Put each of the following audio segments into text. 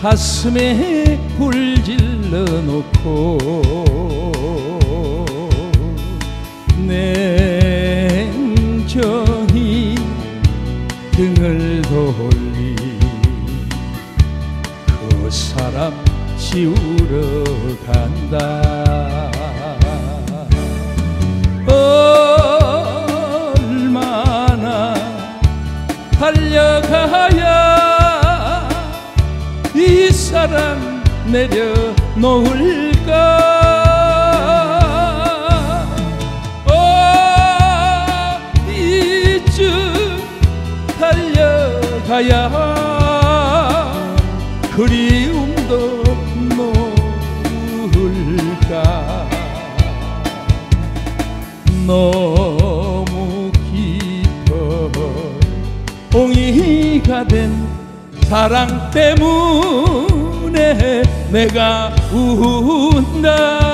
가슴에 불 질러 놓고 냉정히 등을 돌리 그 사람 지우러 간다. 얼마나 달려가야 이 사람 내려놓을까? 어디쯤 달려가야 그리움도 놓을까? 너무 깊어 옹이가 된 사랑 때문 에 내가 운다.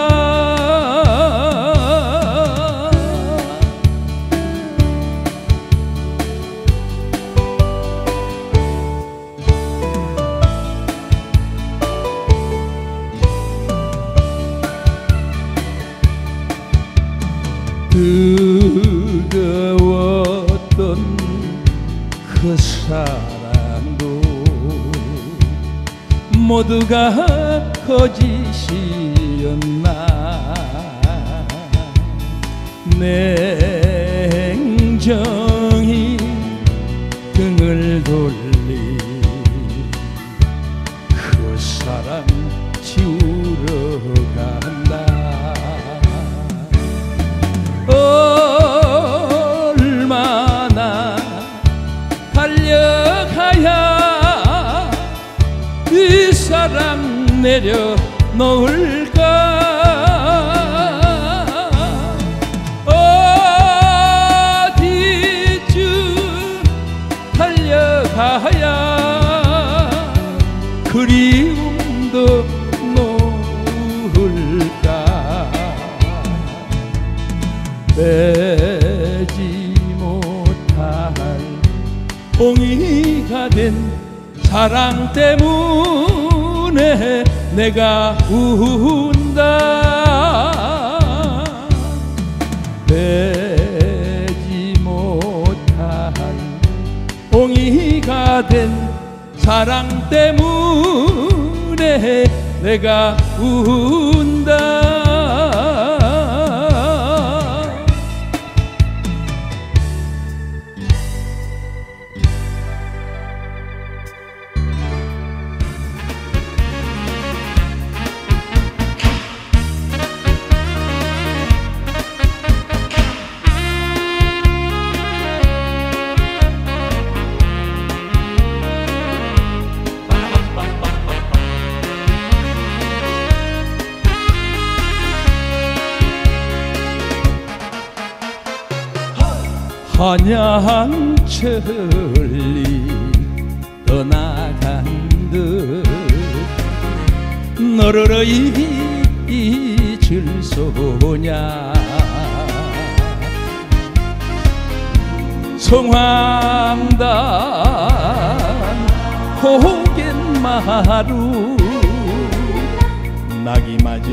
뜨거웠던 그 사랑 모두가 거짓이었나? 냉정히 등을 돌 내려 놓을까? 어디쯤 달려가야 그리움도 놓을까? 빼지 못할 옹이가 된 사랑 때문에 내가 운다. 빼지 못할 옹이가 된 사랑 때문에 내가 운 한양 천리 떠나간 듯. 너를 잊을 소냐? 성황단 호겐마루. 낙이마저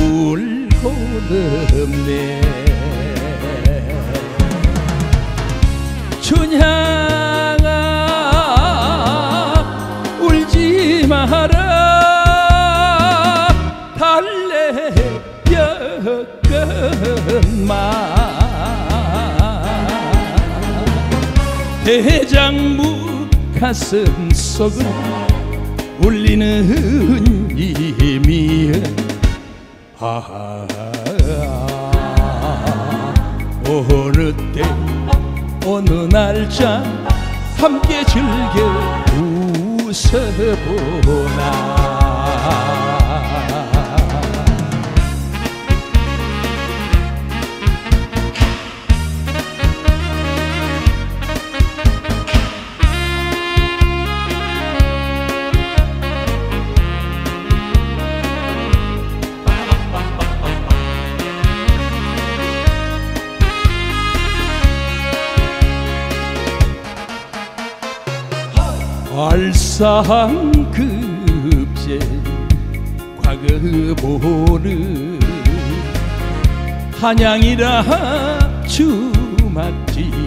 울고 덥네 대장부 가슴 속은 울리는 이미 아 어느 때 어느 날짜 함께 즐겨 웃어보나 알상급제 과거 보는 한양이라 주막집에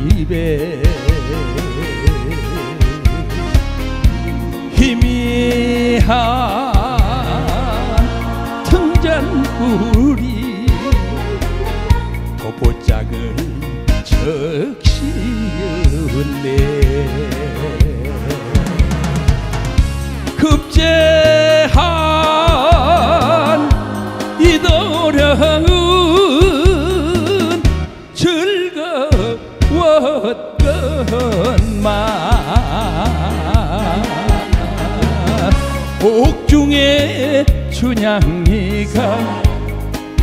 춘향이가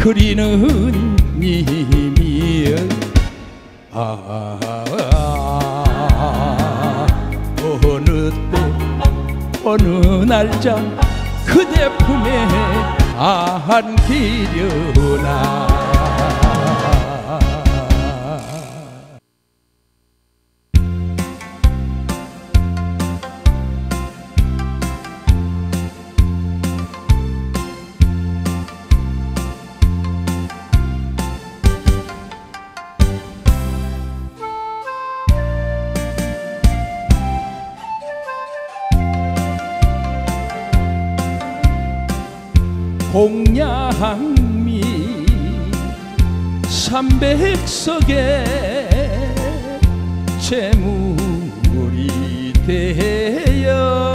그리는 님이여. 아, 어느 때 어느 날짜 그대 품에 안기려나 공양미 삼백석에 재물이 되어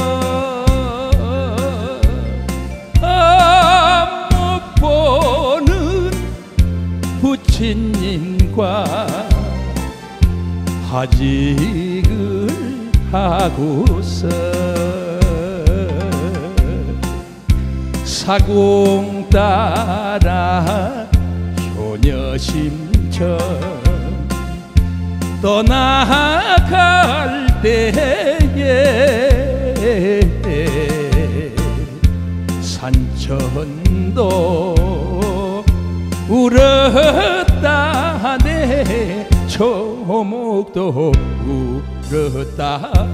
안못 보는 부친님과 하직을 하고서 사공 따라 효녀심처 떠나갈 때에 산천도 울었다네 초목도 울었다네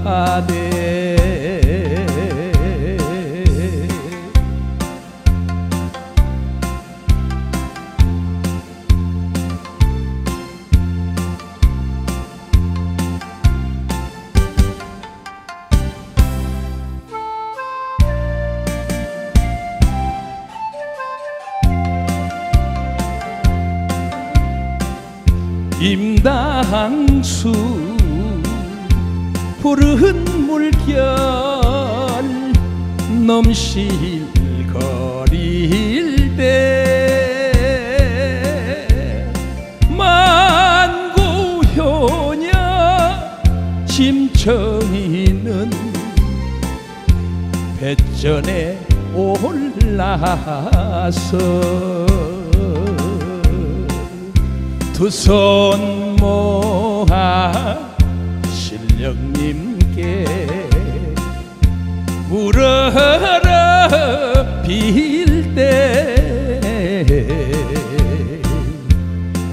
임당수 푸른 물결 넘실거릴 때 만고효녀 심청이는 배전에 올라서 두손 모아 신령님께 물어라 빌 때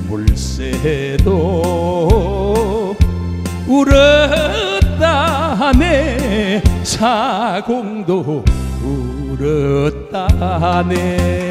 물새도 울었다네. 사공도 울었다네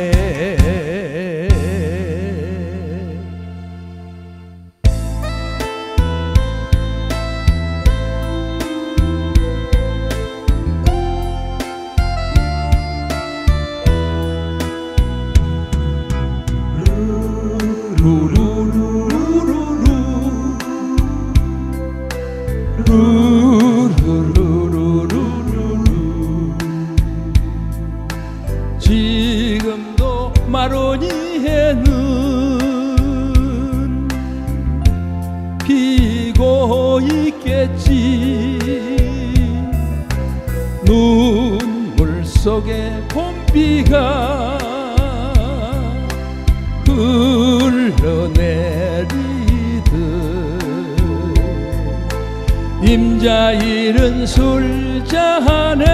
임자일은 술잔에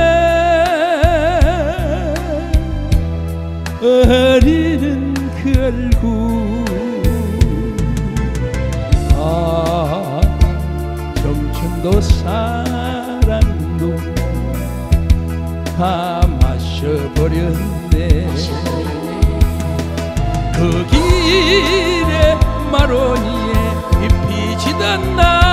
어리는 그 얼굴 아 청춘도 사랑도 다 마셔버렸네. 그 길에 마로니에 잎이 지던 날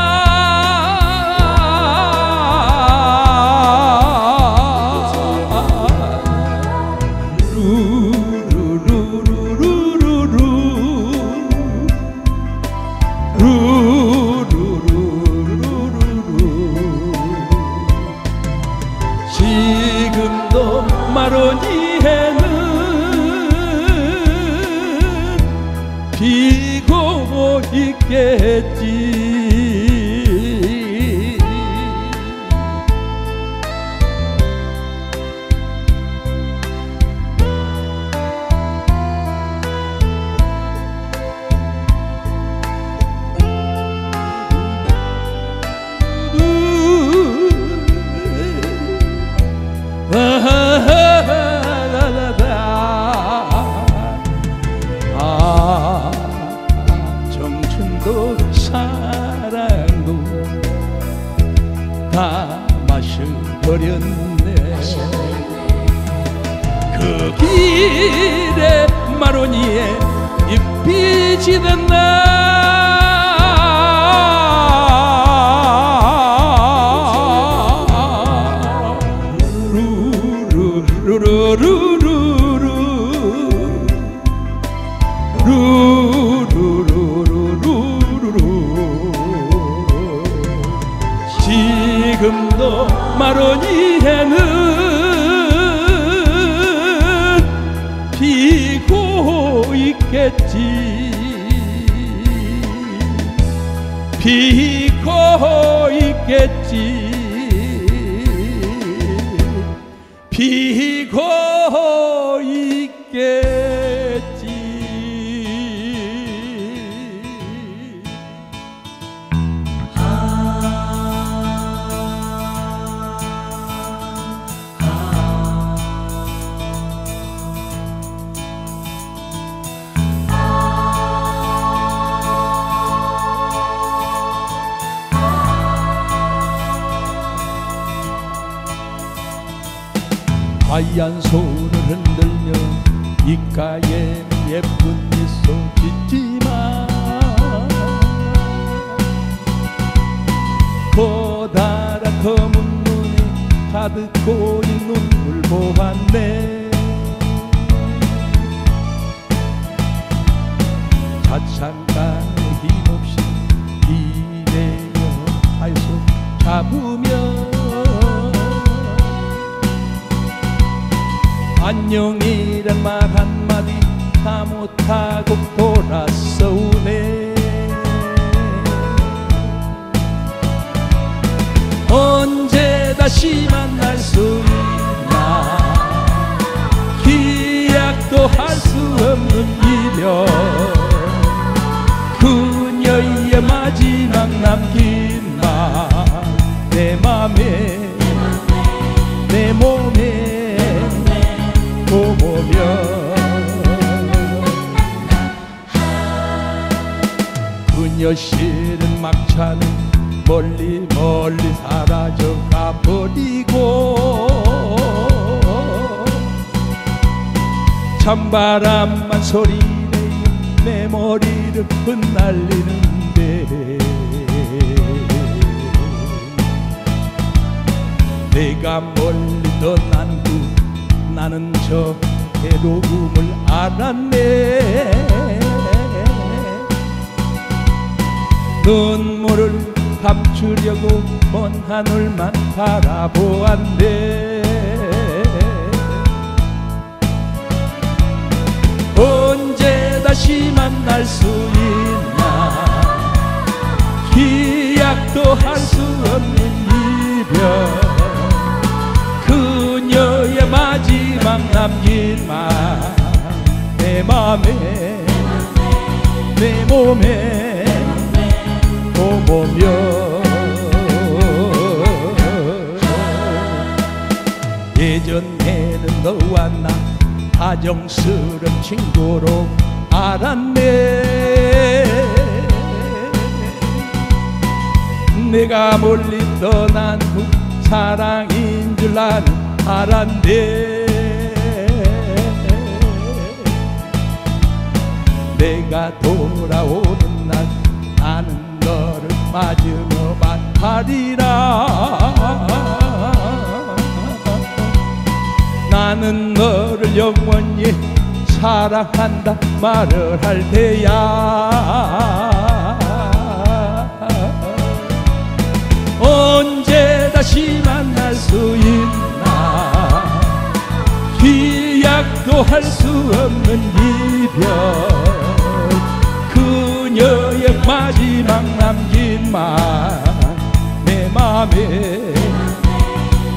마셔버렸네. 그 길에 마로니에 잎이 지던 날 마로니에는 피고 있겠지. 피고 있겠지. 피 하얀 손을 흔들며 입가에 예쁜 미소 짓지마. 커다란 검은 눈에 가득 고인 눈물 보았네. 자찬간에 힘없이 이래요. 하여서 잡으며 안녕이란 말 한마디 다 못하고 돌아서오네. 언제 다시 만날 수 있나? 기약도 할 수 없는 이별. 그녀의 마지막 남긴 말내 맘에 실은 막차는 멀리 멀리 사라져 가버리고 찬바람만 소리내어 내 머리를 흩날리는데. 내가 멀리 떠난 후 나는 저 괴로움을 알았네 눈물을 감추려고 먼 하늘만 바라보았네. 언제 다시 만날 수 있나? 기약도 할 수 없는 이별. 그녀의 마지막 남긴 말내 맘에 내 몸에 다정스런 친구로 알았네. 내가 멀리 떠난 후 사랑인 줄 아는 말한대 내가 돌아오는 날 나는 너를 맞으며 반팔이라. 나는 너를 영원히 사랑한다 말을 할 테야. 언제 다시 만날 수 있나? 기약도 할 수 없는 이별. 그녀의 마지막 남긴 말 내 맘에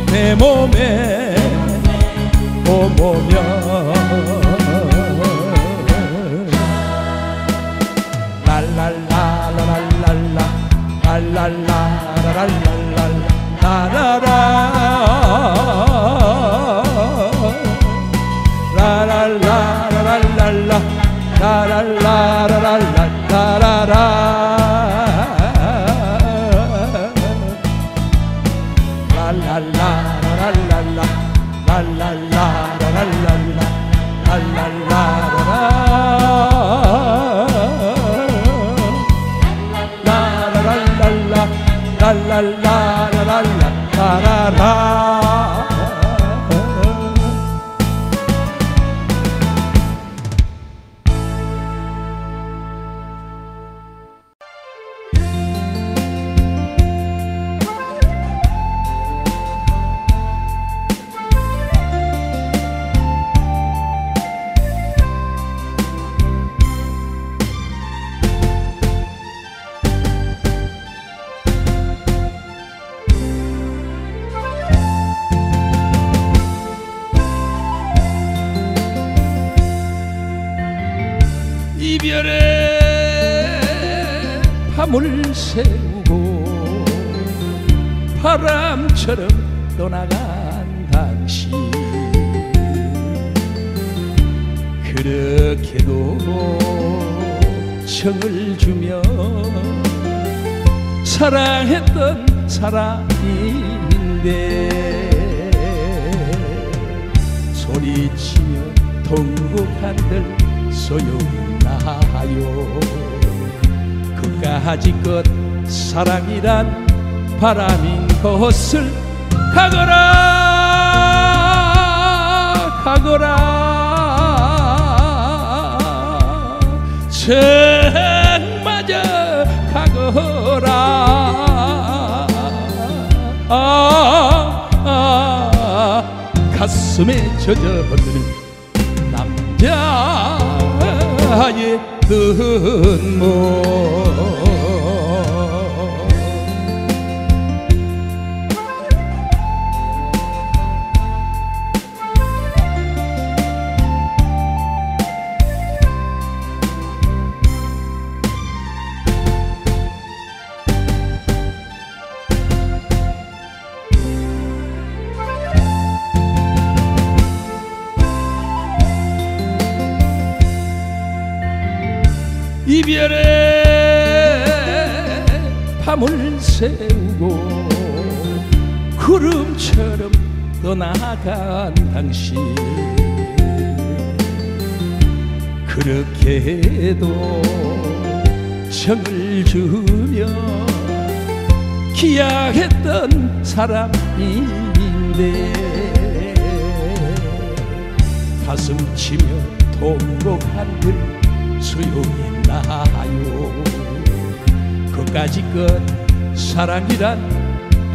내 몸에 오모면 랄랄라라랄랄라 랄랄라라랄랄라 라라라 라랄라라랄랄라 라랄라라랄라 라라라. 랄랄라라랄랄라 랄랄라라랄랄라 밤을 새우고 바람처럼 떠나간 당신. 그렇게도 정을 주며 사랑했던 사람인데 소리치며 통곡한들 소용나요 것. 사랑이란 바람인 것을 가거라 가거라. 정맞아 가거라. 아, 아, 가슴에 젖어드는 남자의 눈물 떠나간 당신. 그렇게도 정을 주며 기약했던 사람인데 가슴 치며 통곡 한들 소용이 나요. 그까짓 것 사랑이란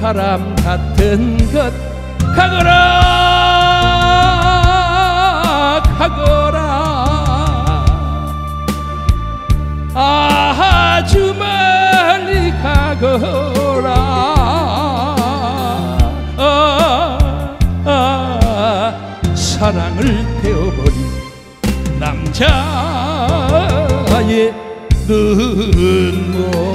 바람 같은 것. 가거라 가거라. 아주 멀리 가거라. 아, 아, 사랑을 태워버린 남자의 눈물